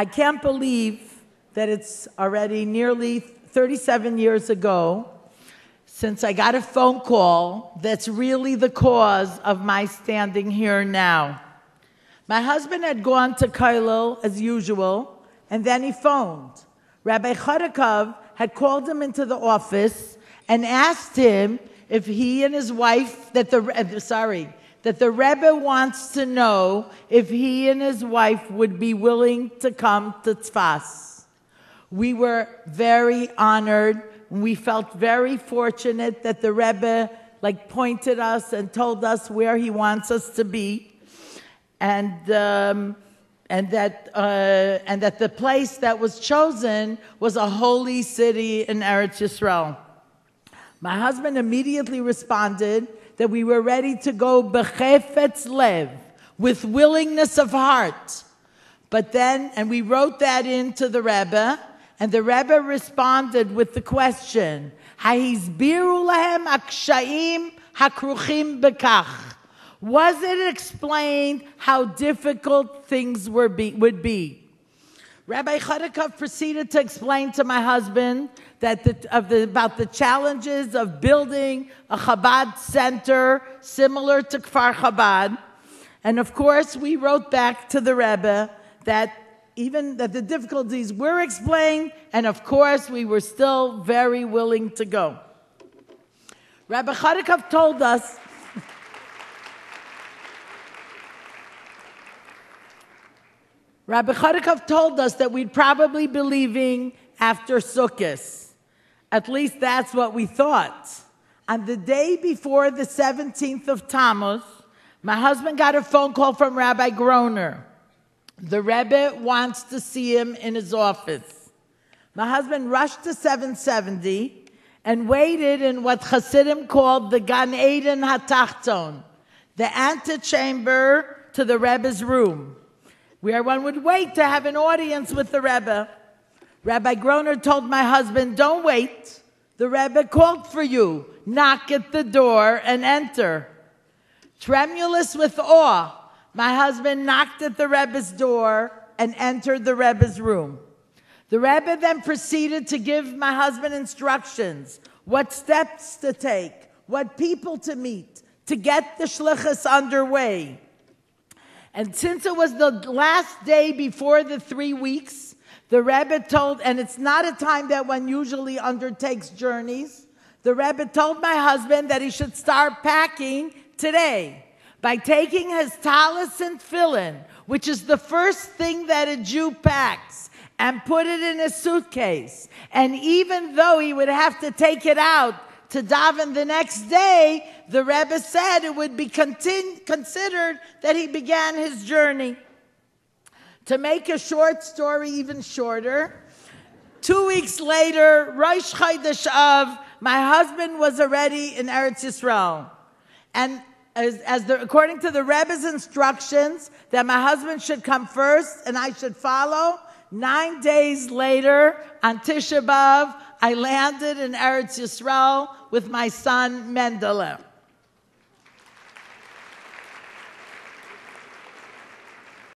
I can't believe that it's already nearly 37 years ago since I got a phone call that's really the cause of my standing here now. My husband had gone to Kollel as usual, and then he phoned. Rabbi Chodakov had called him into the office and asked him if he and his wife, that the, uh, sorry, that the Rebbe wants to know if he and his wife would be willing to come to Tzfas. We were very honored. We felt very fortunate that the Rebbe like pointed us and told us where he wants us to be, and um, and that uh, and that the place that was chosen was a holy city in Eretz Yisrael. My husband immediately responded that we were ready to go bechefetz lev, with willingness of heart. But then, and we wrote that into the Rebbe, and the Rebbe responded with the question, Ha'izbiru lahem akshaim hakruchim bekach. Was it explained how difficult things were be, would be? Rabbi Chodakov proceeded to explain to my husband that the, of the, about the challenges of building a Chabad center similar to Kfar Chabad. And of course, we wrote back to the Rebbe that even that the difficulties were explained, and of course, we were still very willing to go. Rabbi Chodakov told us Rabbi Chodakov told us that we'd probably be leaving after Sukkot. At least that's what we thought. On the day before the 17th of Tammuz, my husband got a phone call from Rabbi Groner. The Rebbe wants to see him in his office. My husband rushed to 770 and waited in what Hasidim called the Gan Eden Hatachton, the antechamber to the Rebbe's room, where one would wait to have an audience with the Rebbe. Rabbi Groner told my husband, Don't wait. The Rebbe called for you. Knock at the door and enter. Tremulous with awe, my husband knocked at the Rebbe's door and entered the Rebbe's room. The Rebbe then proceeded to give my husband instructions what steps to take, what people to meet, to get the shlichus underway. And since it was the last day before the three weeks, the Rebbe told, and it's not a time that one usually undertakes journeys. The Rebbe told my husband that he should start packing today by taking his talis and tefillin, which is the first thing that a Jew packs, and put it in his suitcase. And even though he would have to take it out to daven the next day, the Rebbe said it would be considered that he began his journey. To make a short story even shorter, two weeks later, Rosh Chodesh my husband was already in Eretz Yisrael. And as, as the, according to the Rebbe's instructions, that my husband should come first and I should follow, nine days later, on Tisha B'Av, I landed in Eretz Yisrael with my son Mendele.